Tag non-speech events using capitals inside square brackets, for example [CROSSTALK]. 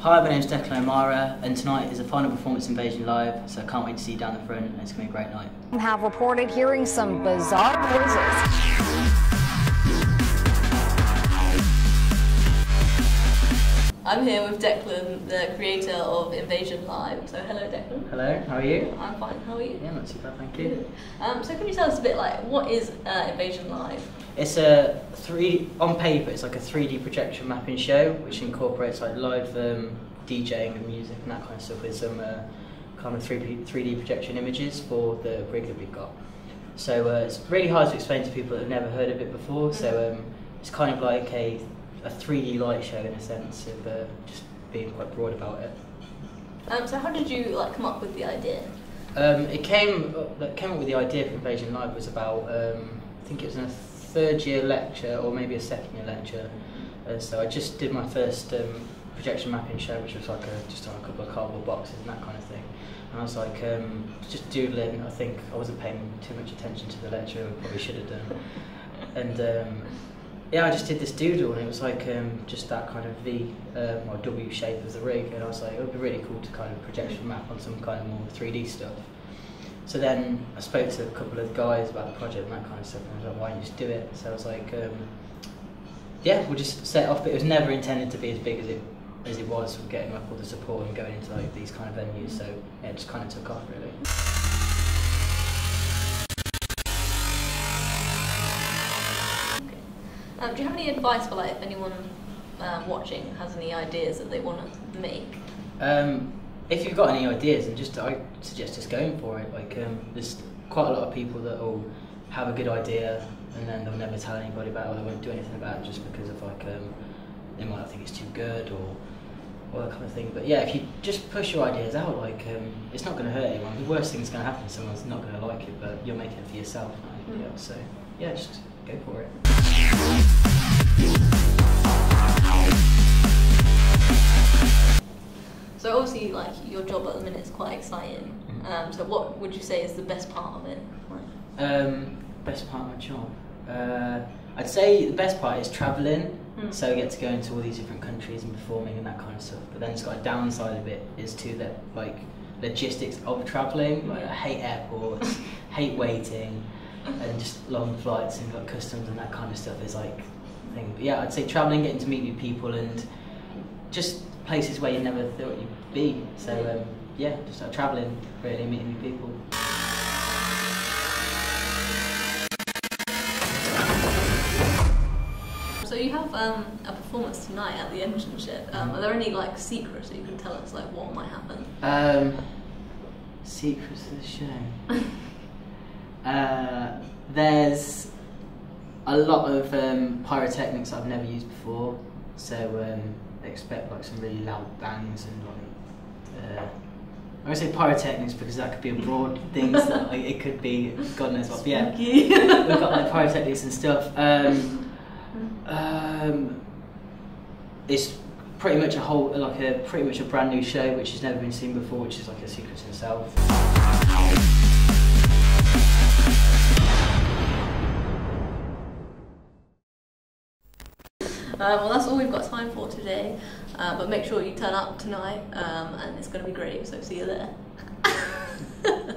Hi, my name's Declan O'Mara, and tonight is the final performance in Invasion Live, so I can't wait to see you down the front, and it's going to be a great night. Have reported hearing some bizarre noises. I'm here with Declan, the creator of Invasion Live. So hello, Declan. Hello, how are you? I'm fine. How are you? Yeah, not too bad, thank you. Um, so can you tell us a bit like what is uh, Invasion Live? It's a 3D, on paper, it's like a 3D projection mapping show, which incorporates like live um, DJing and music and that kind of stuff with some uh, kind of 3D, 3D projection images for the rig that we've got. So uh, it's really hard to explain to people that have never heard of it before, so um, it's kind of like a a 3D light show in a sense of uh, just being quite broad about it. Um, so how did you like come up with the idea? Um, it came up, came up with the idea for Invasion Live was about um, I think it was in a third year lecture or maybe a second year lecture. Uh, so I just did my first um, projection mapping show, which was like a, just on a couple of cardboard boxes and that kind of thing. And I was like um, just doodling. I think I wasn't paying too much attention to the lecture. I probably should have done. And um, yeah, I just did this doodle and it was like um, just that kind of V um, or W shape of the rig, and I was like, it would be really cool to kind of projection map on some kind of more 3D stuff. So then I spoke to a couple of guys about the project and that kind of stuff, and I was like, why don't you just do it? So I was like, um, yeah, we'll just set off, but it was never intended to be as big as it as it was, getting like all the support and going into like these kind of venues. So yeah, it just kind of took off really. Um, do you have any advice for like if anyone um, watching has any ideas that they want to make? Um, if you've got any ideas, and just I suggest just going for it. Like um, there's quite a lot of people that will have a good idea and then they'll never tell anybody about it or they won't do anything about it just because of like um, they might not think it's too good or or that kind of thing. But yeah, if you just push your ideas out, like um, it's not going to hurt anyone. The worst thing that's going to happen is someone's not going to like it, but you're making it for yourself, not anybody Mm. else. So yeah, just go for it. So obviously, like your job at the minute is quite exciting. Mhm. Um, so what would you say is the best part of it? Um, best part of my job. Uh, I'd say the best part is travelling. Mm. So I get to go into all these different countries and performing and that kind of stuff. But then it's got a downside of it is to the like logistics of travelling. Like I hate airports, [LAUGHS] hate waiting, and just long flights and like customs and that kind of stuff is like thing. But yeah, I'd say travelling, getting to meet new people and just places where you never thought you'd be. So um, yeah, just like travelling, really meeting new people. so you have um, a performance tonight at the engine shed. Um, are there any like secrets that you can tell us, like what might happen? Um, secrets of the show. [LAUGHS] uh, there's a lot of um, pyrotechnics I've never used before, so um, expect like some really loud bangs and like. Uh, I would say pyrotechnics because that could be a broad [LAUGHS] thing. like, it could be God knows what. Yeah, we've got like pyrotechnics and stuff. Um, um, it's pretty much a whole, like a pretty much a brand new show which has never been seen before, which is like a secret in itself. Uh, well, that's all we've got time for today. Uh, but make sure you turn up tonight, um, and it's going to be great. So see you there. [LAUGHS]